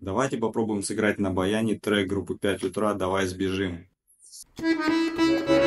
Давайте попробуем сыграть на баяне трек группы 5 утра «Давай сбежим». Thank you.